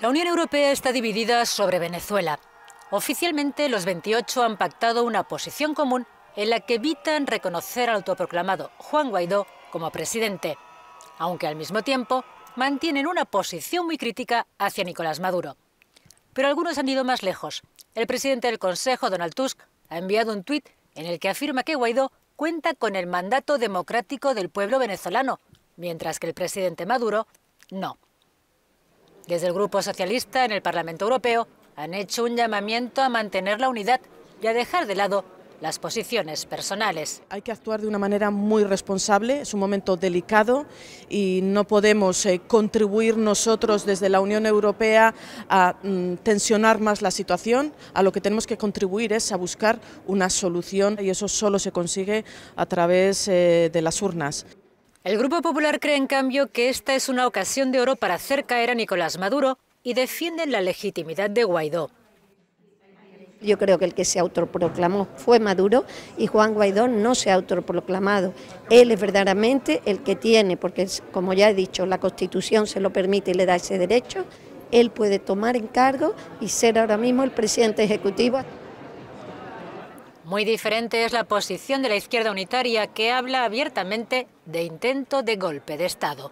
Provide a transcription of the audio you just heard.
La Unión Europea está dividida sobre Venezuela. Oficialmente, los 28 han pactado una posición común en la que evitan reconocer al autoproclamado Juan Guaidó como presidente, aunque al mismo tiempo mantienen una posición muy crítica hacia Nicolás Maduro. Pero algunos han ido más lejos. El presidente del Consejo, Donald Tusk, ha enviado un tuit en el que afirma que Guaidó cuenta con el mandato democrático del pueblo venezolano, mientras que el presidente Maduro no. Desde el Grupo Socialista en el Parlamento Europeo han hecho un llamamiento a mantener la unidad y a dejar de lado las posiciones personales. Hay que actuar de una manera muy responsable, es un momento delicado y no podemos eh, contribuir nosotros desde la Unión Europea a mm, tensionar más la situación, a lo que tenemos que contribuir es a buscar una solución y eso solo se consigue a través eh, de las urnas. El Grupo Popular cree, en cambio, que esta es una ocasión de oro para hacer caer a Nicolás Maduro y defienden la legitimidad de Guaidó. Yo creo que el que se autoproclamó fue Maduro y Juan Guaidó no se ha autoproclamado. Él es verdaderamente el que tiene, porque como ya he dicho, la Constitución se lo permite y le da ese derecho, él puede tomar encargo y ser ahora mismo el presidente ejecutivo. Muy diferente es la posición de la izquierda unitaria que habla abiertamente de intento de golpe de Estado.